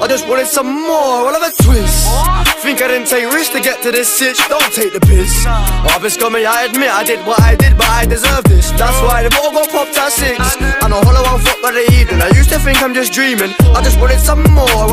I just wanted some more, I'll a twist. Think I didn't take risks to get to this sitch, don't take the piss. I've been scummy, I admit I did what I did, but I deserve this. That's why the ball got popped at six. And a hollow one fucked by the evening. I used to think I'm just dreaming. I just wanted some more,